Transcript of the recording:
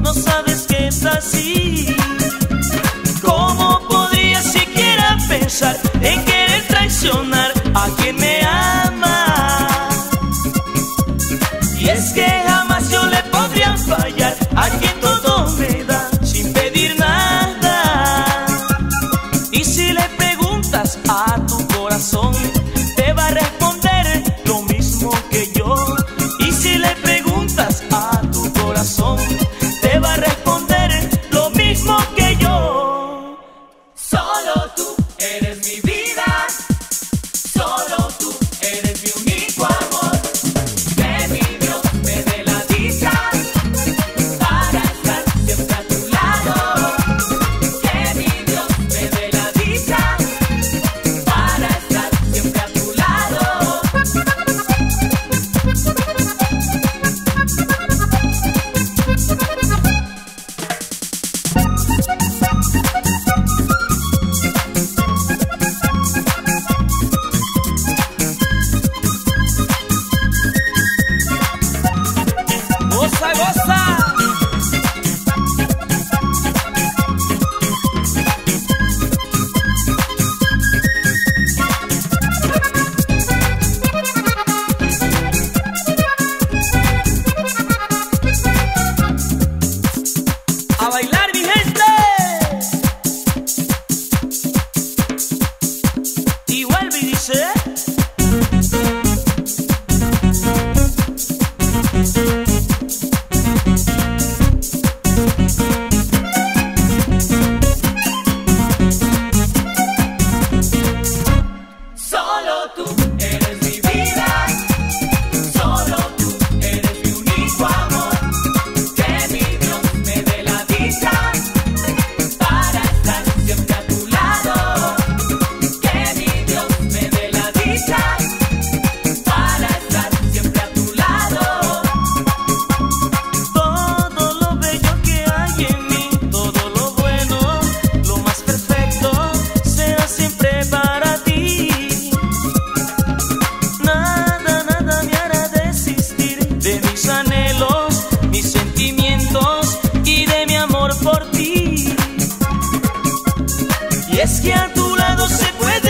no sabes que es así. ¿Cómo podría siquiera pensar? por ti. Y es que a tu lado se puede.